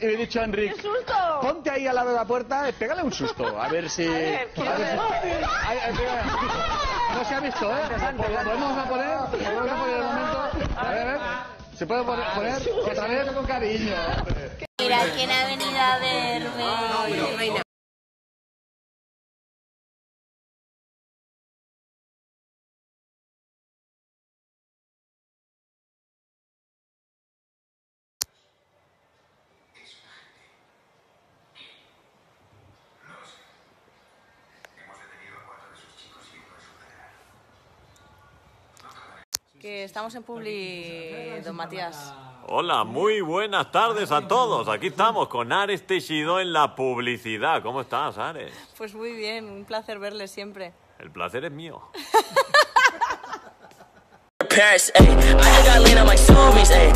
Y le he dicho a Enrique, ¡Qué susto! ponte ahí al lado de la puerta, y pégale un susto, a ver si... a ver si- Ay, ay, pégale. No se ha visto, ¿eh? Podemos a poner, podemos a poner el momento. A ver, a ver. Se puede poner, poner otra vez con cariño. Mira quién ha venido a verme. Que estamos en Publi, don Matías. Hola, muy buenas tardes a todos. Aquí estamos con Ares Teixidó en la publicidad. ¿Cómo estás, Ares? Pues muy bien, un placer verle siempre. El placer es mío. Paris, ayy. I just got lean on like zoomies, ayy.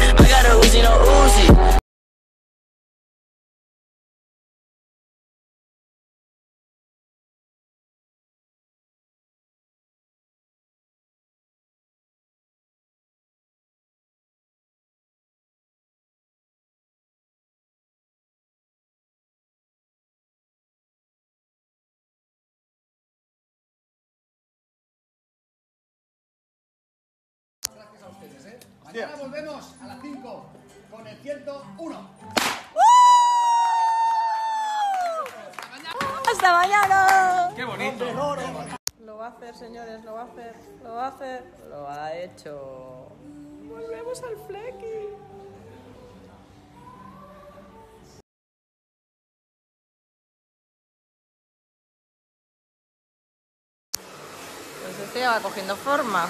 Mañana volvemos a las 5 con el 101. ¡Hasta mañana! ¡Qué bonito! Lo va a hacer, señores, lo va a hacer, lo va a hacer, lo ha hecho. Volvemos al flequi. Pues esto ya va cogiendo forma.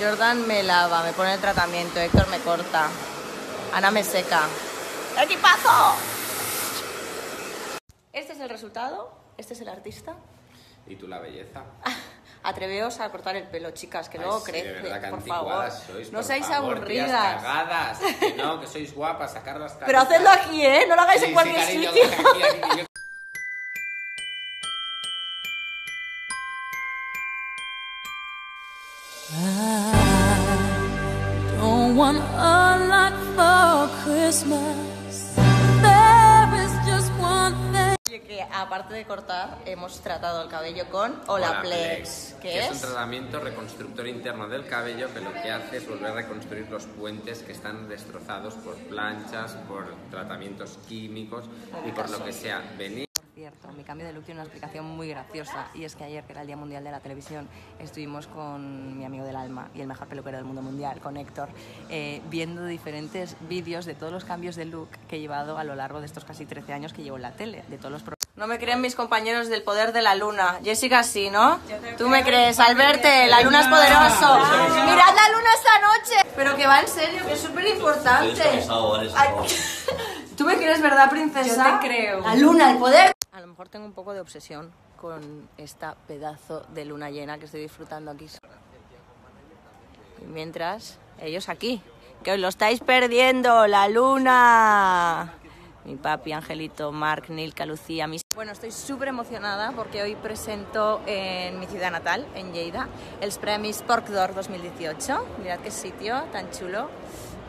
Jordan me lava, me pone el tratamiento, Héctor me corta, Ana me seca. ¡Equipazo! Este es el resultado, este es el artista. ¿Y tú la belleza? Atreveos a cortar el pelo, chicas, que Ay, luego sí, crece, de verdad, que por favor. sois, no por seáis favor, tías aburridas. cagadas. Que no, que sois guapas, sacar las Pero hacedlo aquí, ¿eh? No lo hagáis Sí, en sí, cualquier cariño, sitio. aquí, aquí, yo- Don't want a lot for Christmas. There is just one thing. Oye, que aparte de cortar, hemos tratado el cabello con Olaplex, que es es... un tratamiento reconstructor interno del cabello que lo que hace es volver a reconstruir los puentes que están destrozados por planchas, por tratamientos químicos y por lo que sea. Cierto, mi cambio de look tiene una explicación muy graciosa y es que ayer, que era el Día Mundial de la Televisión, estuvimos con mi amigo del alma y el mejor peluquero del mundo mundial, con Héctor, eh, viendo diferentes vídeos de todos los cambios de look que he llevado a lo largo de estos casi 13 años que llevo en la tele, de todos los no me creen mis compañeros del poder de la luna. Jessica sí, ¿no? Tú me crees, Alberto, la luna es poderoso. Mirad la luna esta noche. Pero que va en serio, que es súper importante. ¿Tú me crees, verdad, princesa? Yo te creo. La luna, el poder. A lo mejor tengo un poco de obsesión con esta pedazo de luna llena que estoy disfrutando aquí. Mientras, ellos aquí, que os lo estáis perdiendo, la luna. Mi papi, Angelito, Marc, Nilka, Lucía, mis... Bueno, estoy súper emocionada porque hoy presento en mi ciudad natal, en Lleida, el Premis Porc d'Or 2018. Mirad qué sitio tan chulo.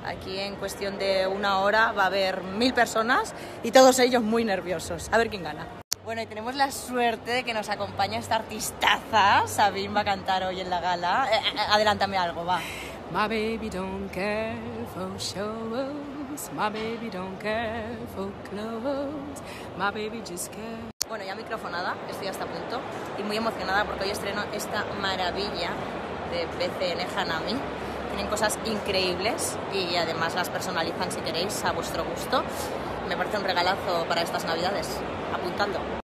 Aquí en cuestión de una hora va a haber mil personas y todos ellos muy nerviosos. A ver quién gana. Bueno, y tenemos la suerte de que nos acompaña esta artistaza. Sabine va a cantar hoy en la gala. Eh, eh, adelántame algo, va. My baby don't care for shows. My baby don't care for clothes. My baby just cares. Bueno, ya microfonada, estoy hasta punto y muy emocionada porque hoy estreno esta maravilla de BCN Hanami. Tienen cosas increíbles y además las personalizan si queréis a vuestro gusto. Me parece un regalazo para estas navidades. Apuntando.